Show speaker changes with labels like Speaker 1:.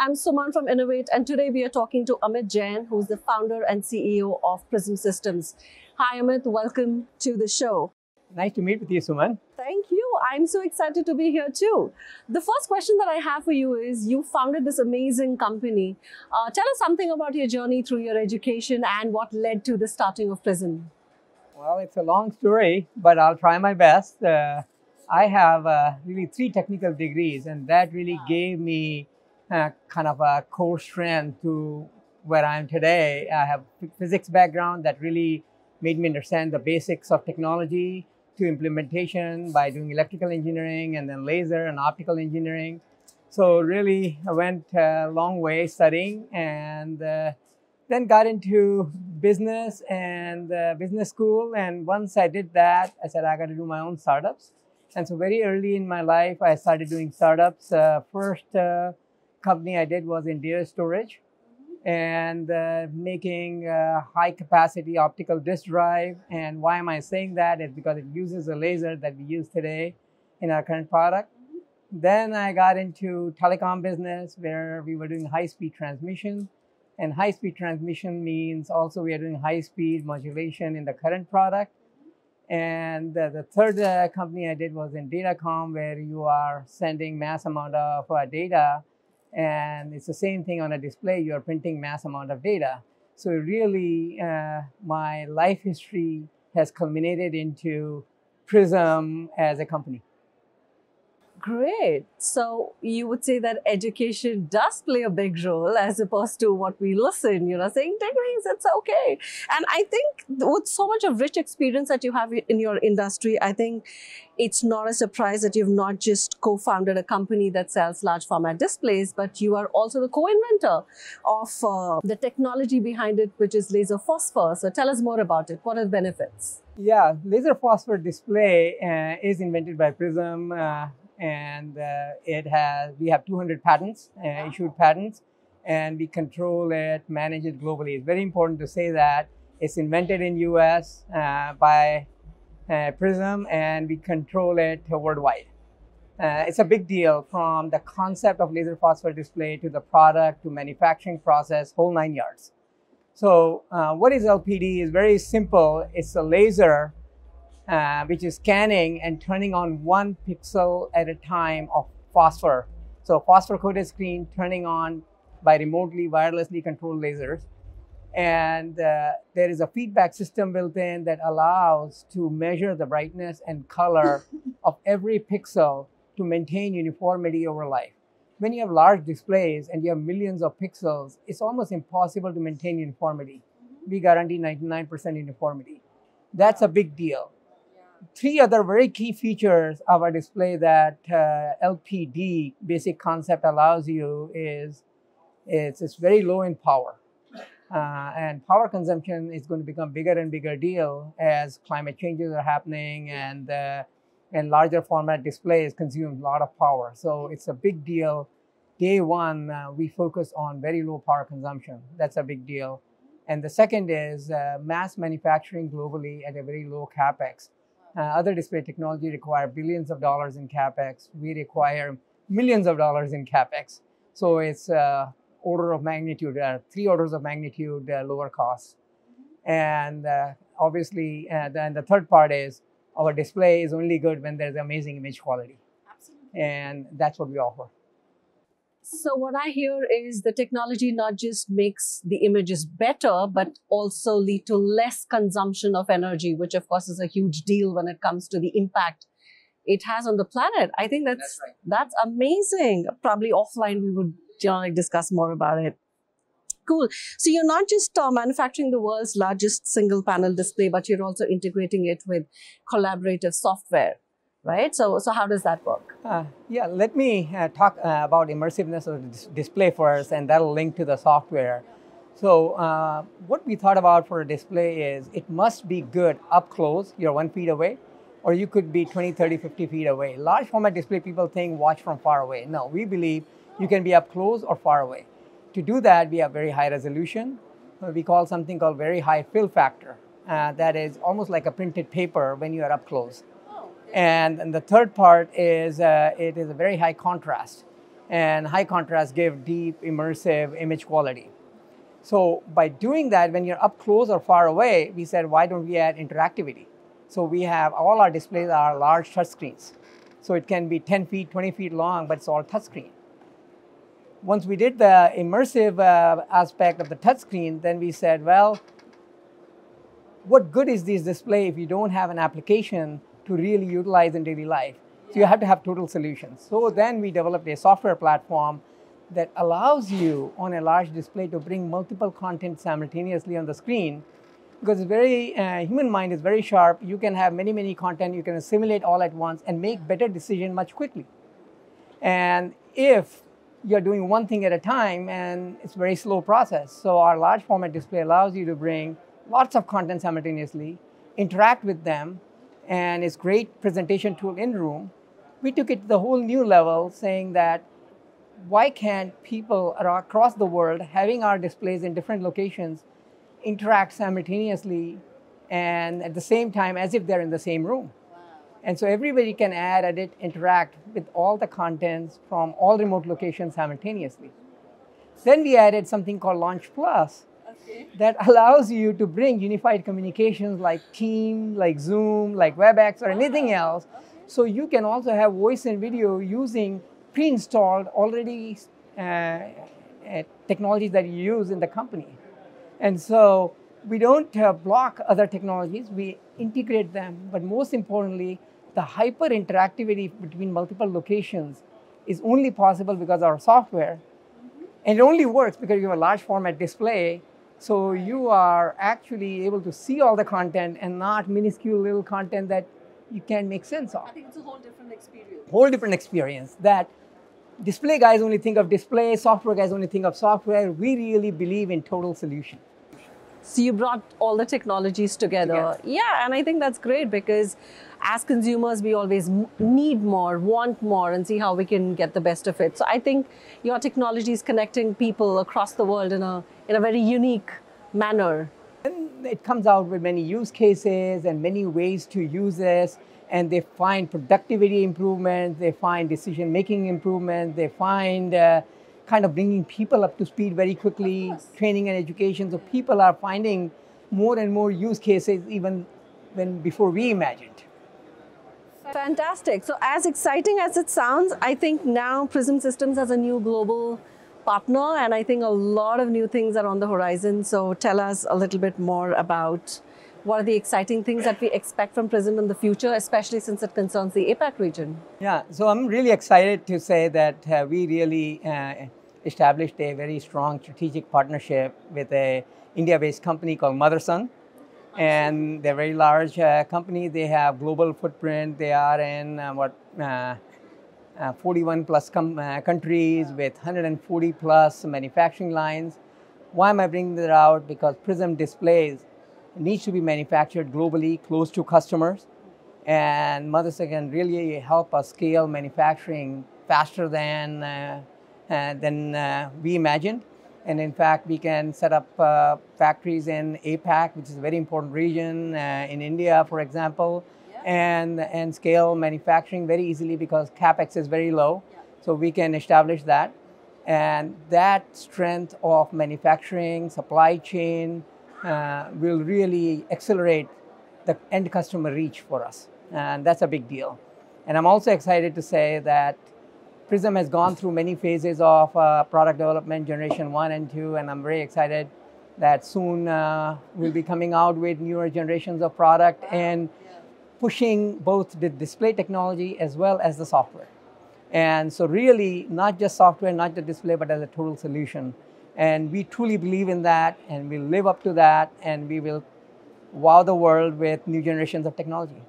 Speaker 1: I'm Suman from Inavate, and today we are talking to Amit Jain, who's the founder and CEO of Prysm Systems. Hi, Amit. Welcome to the show.
Speaker 2: Nice to meet with you, Suman.
Speaker 1: Thank you. I'm so excited to be here too. The first question that I have for you is you founded this amazing company. Uh, tell us something about your journey through your education and what led to the starting of Prysm.
Speaker 2: Well, it's a long story, but I'll try my best. Uh, I have uh, really three technical degrees, and that really gave me uh, kind of a core strength to where I am today. I have physics background that really made me understand the basics of technology to implementation by doing electrical engineering and then laser and optical engineering. So really, I went a long way studying and uh, then got into business and uh, business school. And once I did that, I said I got to do my own startups. And so very early in my life, I started doing startups. Uh, first uh, company I did was in data storage and uh, making uh, high capacity optical disk drive. And why am I saying that? Is because it uses a laser that we use today in our current product. Then I got into telecom business where we were doing high speed transmission. And high speed transmission means also we are doing high speed modulation in the current product. And uh, the third uh, company I did was in datacom where you are sending mass amount of uh, data and it's the same thing on a display, you're printing mass amount of data. So really, uh, my life history has culminated into Prysm as a company.
Speaker 1: Great. So you would say that education does play a big role as opposed to what we listen, you know, saying degrees, it's okay. And I think with so much of rich experience that you have in your industry, I think it's not a surprise that you've not just co-founded a company that sells large format displays, but you are also the co-inventor of uh, the technology behind it, which is laser phosphor. So tell us more about it. What are the benefits?
Speaker 2: Yeah, laser phosphor display uh, is invented by Prysm. Uh, and uh, it has we have 200 patents uh, issued patents and we control it manage it globally. It's very important to say that it's invented in us uh, by uh, Prysm and we control it worldwide. Uh, it's a big deal from the concept of laser phosphor display to the product to manufacturing process whole nine yards. So uh, what is lpd is very simple. It's a laser uh, which is scanning and turning on one pixel at a time of phosphor. So phosphor coated screen turning on by remotely wirelessly controlled lasers. And uh, there is a feedback system built in that allows to measure the brightness and color of every pixel to maintain uniformity over life. When you have large displays and you have millions of pixels, it's almost impossible to maintain uniformity. We guarantee 99% uniformity. That's a big deal three other very key features of our display that uh, LPD basic concept allows you is it's, it's very low in power. Uh, and power consumption is going to become bigger and bigger deal as climate changes are happening and uh, and larger format displays consume a lot of power. So it's a big deal. Day one, uh, we focus on very low power consumption. That's a big deal. And the second is uh, mass manufacturing globally at a very low capex. Uh, other display technology require billions of dollars in capex. We require millions of dollars in capex. So it's uh, order of magnitude, uh, three orders of magnitude uh, lower cost. And uh, obviously, uh, then the third part is our display is only good when there's amazing image quality. Absolutely. And that's what we offer.
Speaker 1: So what I hear is the technology not just makes the images better, but also lead to less consumption of energy, which of course is a huge deal when it comes to the impact it has on the planet. I think that's that's, right. that's amazing. Probably offline we would you know, like discuss more about it. Cool. So you're not just uh, manufacturing the world's largest single panel display, but you're also integrating it with collaborative software right? So, so how does that work? Uh,
Speaker 2: yeah, let me uh, talk uh, about immersiveness of dis display first, and that'll link to the software. So, uh, what we thought about for a display is it must be good up close, you're one feet away, or you could be 20, 30, 50 feet away. Large format display, people think watch from far away. No, we believe you can be up close or far away. To do that, we have very high resolution. We call something called very high fill factor. Uh, that is almost like a printed paper when you are up close. And, and the third part is uh, it is a very high contrast. and high contrast give deep immersive image quality. So by doing that, when you're up close or far away, we said, why don't we add interactivity? So we have all our displays are large touch screens. So it can be 10 feet, 20 feet long, but it's all touch screen. Once we did the immersive uh, aspect of the touch screen, then we said, well, what good is this display if you don't have an application to really utilize in daily life? So you have to have total solutions. So then we developed a software platform that allows you on a large display to bring multiple content simultaneously on the screen. Because very uh, human mind is very sharp. You can have many many content. You can assimilate all at once and make better decision much quickly. And if you're doing one thing at a time and it's very slow process. So our large format display allows you to bring lots of content simultaneously interact with them and it's great presentation tool in room we took it to the whole new level saying that why can't people across the world having our displays in different locations interact simultaneously and at the same time as if they're in the same room. Wow. And so everybody can add, edit, interact with all the contents from all remote locations simultaneously. Then we added something called Launch Plus. That allows you to bring unified communications like Team, like Zoom, like WebEx, or anything else. Okay. So you can also have voice and video using pre-installed already uh, uh, technologies that you use in the company. And so we don't uh, block other technologies, we integrate them. But most importantly, the hyper interactivity between multiple locations is only possible because of our software. And it only works because you have a large format display. So you are actually able to see all the content and not minuscule little content that you can't make sense of.
Speaker 1: I think it's a whole different experience.
Speaker 2: Whole different experience that display guys only think of display, software guys only think of software. We really believe in total solution.
Speaker 1: So you brought all the technologies together. together. Yeah, and I think that's great because as consumers, we always need more, want more, and see how we can get the best of it. So I think your technology is connecting people across the world in a in a very unique manner.
Speaker 2: And it comes out with many use cases and many ways to use this and they find productivity improvements, they find decision making improvements, they find uh, kind of bringing people up to speed very quickly, training and education. So people are finding more and more use cases even when before we imagined.
Speaker 1: Fantastic. So as exciting as it sounds, I think now Prysm Systems has a new global partner and I think a lot of new things are on the horizon. So tell us a little bit more about what are the exciting things that we expect from Prysm in the future, especially since it concerns the APAC region?
Speaker 2: Yeah, so I'm really excited to say that uh, we really uh, established a very strong strategic partnership with a India-based company called Motherson. And they're very large uh, company. They have global footprint. They are in uh, what uh, uh, 41 plus countries with 140 plus manufacturing lines. Why am I bringing that out? Because Prysm displays needs to be manufactured globally, close to customers. And Motherson can really help us scale manufacturing faster than, uh, uh, than uh, we imagined. And in fact, we can set up uh, factories in APAC, which is a very important region, uh, in India, for example, yeah. and, and scale manufacturing very easily because capex is very low. Yeah. So we can establish that. And that strength of manufacturing, supply chain, uh, will really accelerate the end customer reach for us. And that's a big deal. And I'm also excited to say that Prysm has gone through many phases of uh, product development, generation one and two, and I'm very excited that soon uh, we'll be coming out with newer generations of product and pushing both the display technology as well as the software. And so really, not just software, not the display, but as a total solution. And we truly believe in that and we live up to that and we will wow the world with new generations of technology.